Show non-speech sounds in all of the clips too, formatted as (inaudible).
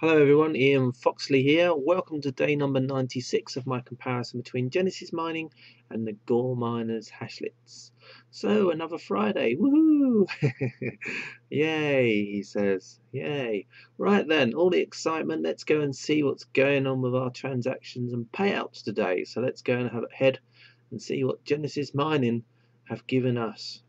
Hello everyone, Ian Foxley here. Welcome to day number 96 of my comparison between Genesis Mining and the GAW Miners hashlets. So another Friday, woohoo! (laughs) Yay, he says, yay. Right then, all the excitement, let's go and see what's going on with our transactions and payouts today. So let's go and have a head and see what Genesis Mining have given us.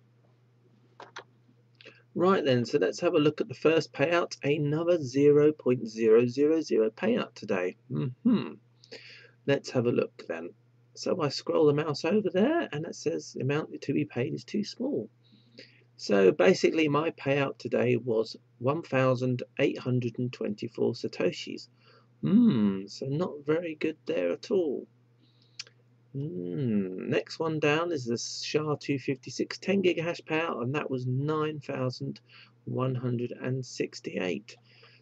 Right then, so let's have a look at the first payout. Another 0.000 payout today. Mm hmm Let's have a look then. So I scroll the mouse over there and it says the amount to be paid is too small. So basically my payout today was 1,824 Satoshis. Hmm, so not very good there at all. Mm, next one down is the SHA-256 10 gigahash payout, and that was 9,168.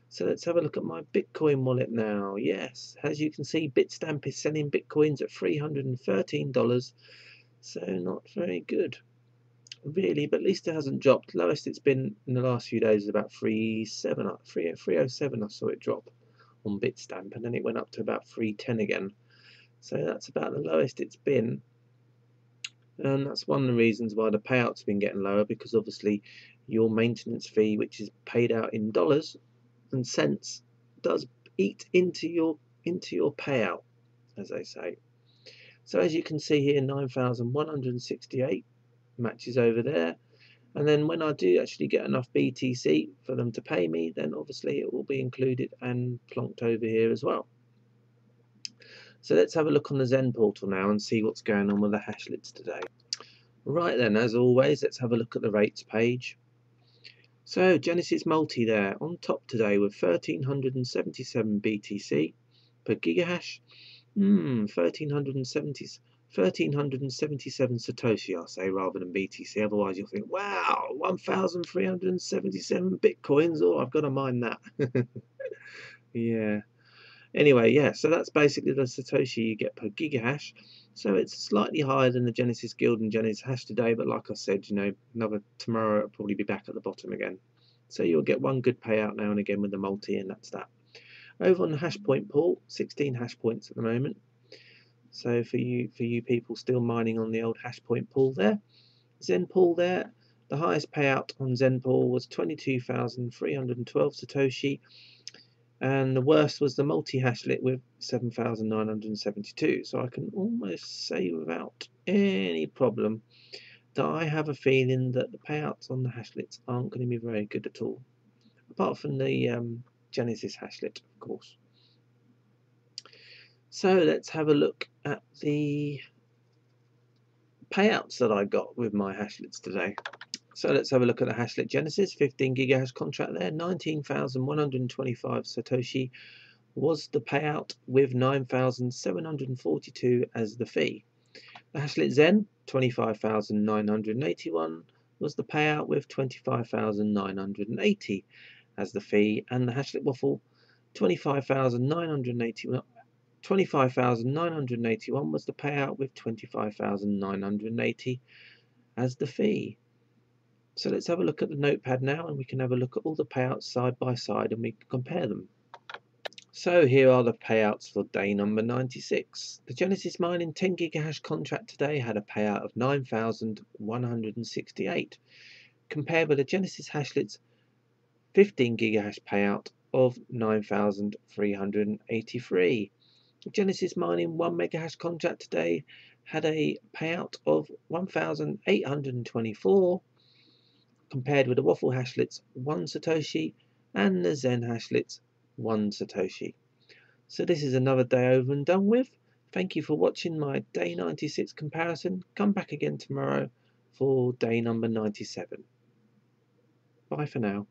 So let's have a look at my Bitcoin wallet now. Yes, as you can see, Bitstamp is selling Bitcoins at $313. So not very good, really, but at least it hasn't dropped. Lowest it's been in the last few days is about 37, 307 I saw it drop on Bitstamp, and then it went up to about 310 again. So that's about the lowest it's been. And that's one of the reasons why the payouts have been getting lower because obviously your maintenance fee, which is paid out in dollars and cents, does eat into your into your payout, as they say. So as you can see here, 9,168 matches over there. And then when I do actually get enough BTC for them to pay me, then obviously it will be included and plonked over here as well. So let's have a look on the Zen portal now and see what's going on with the hash hashlets today. Right then, as always, let's have a look at the rates page. So Genesis Multi there on top today with 1377 BTC per gigahash. Hmm, 1370, 1377 Satoshi, I'll say, rather than BTC. Otherwise, you'll think, wow, 1,377 Bitcoins. Oh, I've got to mine that. (laughs) yeah. Anyway, yeah, so that's basically the Satoshi you get per gigahash. So it's slightly higher than the Genesis Guild and Genesis Hash today, but like I said, you know, another tomorrow it'll probably be back at the bottom again. So you'll get one good payout now and again with the multi, and that's that. Over on the hash point pool, 16 hash points at the moment. So for you for you people still mining on the old hash point pool there, Zen pool there, the highest payout on Zen pool was 22,312 Satoshi and the worst was the multi-hashlet with 7,972. So I can almost say without any problem that I have a feeling that the payouts on the hashlets aren't going to be very good at all, apart from the um, Genesis hashlet, of course. So let's have a look at the payouts that I got with my hashlets today. So let's have a look at the Hashlet Genesis 15 gigahash contract there. 19,125 Satoshi was the payout with 9,742 as the fee. The Hashlet Zen 25,981 was the payout with 25,980 as the fee. And the Hashlet Waffle 25,981 25,981 was the payout with 25,980 as the fee. So let's have a look at the notepad now and we can have a look at all the payouts side by side and we can compare them. So here are the payouts for day number 96. The Genesis Mining 10 gigahash contract today had a payout of 9,168 compared with the Genesis Hashlets 15 gigahash payout of 9,383. The Genesis Mining 1 megahash contract today had a payout of 1,824 compared with the Waffle hashlets 1 Satoshi and the Zen hashlets 1 Satoshi. So this is another day over and done with. Thank you for watching my day 96 comparison. Come back again tomorrow for day number 97. Bye for now.